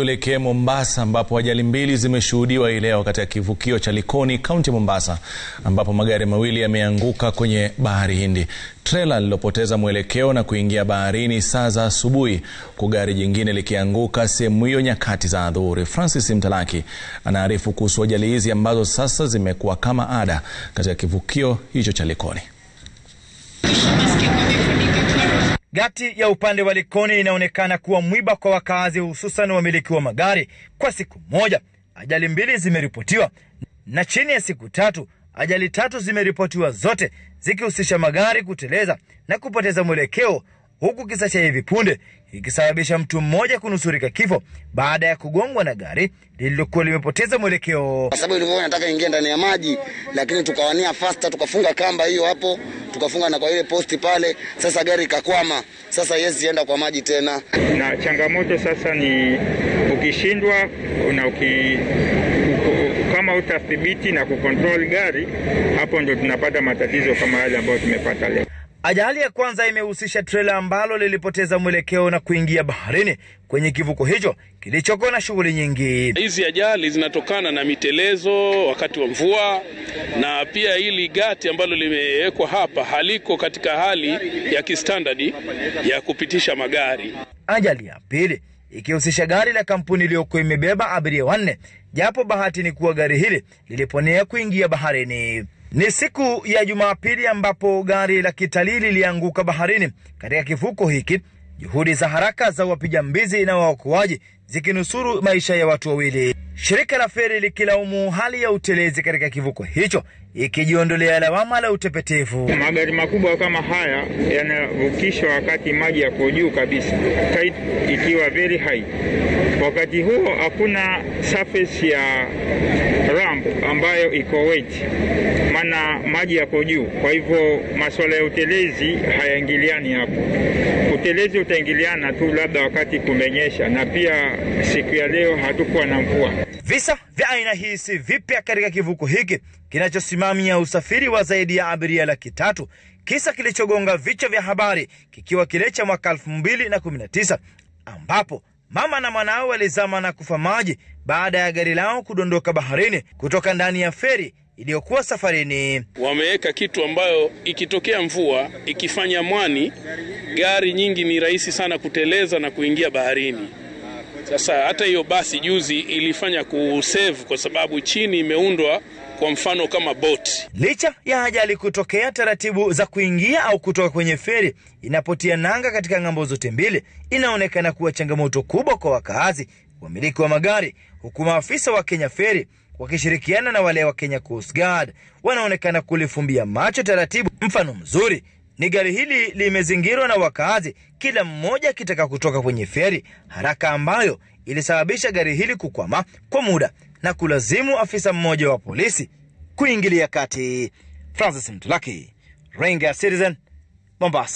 Tuelekee Mombasa ambapo ajali mbili zimeshuhudiwa hii leo katika kivukio cha Likoni, kaunti ya Mombasa, ambapo magari mawili yameanguka kwenye bahari Hindi. Trela lilopoteza mwelekeo na kuingia baharini saa za asubuhi, huku gari jingine likianguka sehemu hiyo nyakati za adhuhuri. Francis Mtalaki anaarifu kuhusu ajali hizi ambazo sasa zimekuwa kama ada katika kivukio hicho cha Likoni. Gati ya upande wa Likoni inaonekana kuwa mwiba kwa wakazi, hususan wamiliki wa magari. Kwa siku moja ajali mbili zimeripotiwa, na chini ya siku tatu ajali tatu zimeripotiwa, zote zikihusisha magari kuteleza na kupoteza mwelekeo, huku kisa cha hivi punde ikisababisha mtu mmoja kunusurika kifo baada ya kugongwa na gari lililokuwa limepoteza mwelekeo. Kwa sababu ilikuwa inataka ingie ndani ya maji, lakini tukawania fasta, tukafunga kamba hiyo hapo, tukafunga na kwa ile posti pale. Sasa gari ikakwama, sasa haiwezi enda kwa maji tena. Na changamoto sasa ni ukishindwa na uki, kama utathibiti na kukontrol gari, hapo ndio tunapata matatizo kama yale ambayo tumepata leo. Ajali ya kwanza imehusisha trela ambalo lilipoteza mwelekeo na kuingia baharini kwenye kivuko hicho kilichokuwa na shughuli nyingi. Hizi ajali zinatokana na mitelezo wakati wa mvua, na pia hili gati ambalo limewekwa hapa haliko katika hali ya kistandadi ya kupitisha magari. Ajali ya pili ikihusisha gari la kampuni iliyokuwa imebeba abiria wanne, japo bahati ni kuwa gari hili liliponea kuingia baharini. Ni siku ya Jumapili ambapo gari la kitalii lilianguka baharini. Katika kivuko hiki, juhudi za haraka za wapiga mbizi na waokoaji zikinusuru maisha ya watu wawili, shirika la feri likilaumu hali ya utelezi katika kivuko hicho, ikijiondolea lawama la utepetevu. Magari makubwa kama haya yanavukishwa wakati maji yako juu kabisa, tide ikiwa very high. Wakati huo hakuna surface ya ramp ambayo iko wet, maana maji yako juu. Kwa hivyo masuala ya utelezi hayaingiliani hapo. Utelezi utaingiliana tu labda wakati kumenyesha, na pia siku ya leo hatukuwa na mvua. Visa vya aina hii si vipya katika kivuko hiki kinachosimamia usafiri wa zaidi ya abiria laki tatu, kisa kilichogonga vichwa vya habari kikiwa kile cha mwaka 2019 ambapo mama na mwanawe walizama na kufa maji baada ya gari lao kudondoka baharini kutoka ndani ya feri iliyokuwa safarini. Wameweka kitu ambayo ikitokea mvua ikifanya mwani, gari nyingi ni rahisi sana kuteleza na kuingia baharini. Sasa hata hiyo basi juzi ilifanya kusave kwa sababu chini imeundwa kwa mfano kama boti. Licha ya ajali kutokea, taratibu za kuingia au kutoka kwenye feri inapotia nanga katika ng'ambo zote mbili inaonekana kuwa changamoto kubwa kwa wakaazi, wamiliki wa magari, huku maafisa wa Kenya Ferry wakishirikiana na wale wa Kenya Coast Guard wanaonekana kulifumbia macho taratibu. Mfano mzuri ni gari hili limezingirwa na wakaazi, kila mmoja akitaka kutoka kwenye feri, haraka ambayo ilisababisha gari hili kukwama kwa muda na kulazimu afisa mmoja wa polisi kuingilia kati. Francis Mtulaki, Ringa Citizen, Mombasa.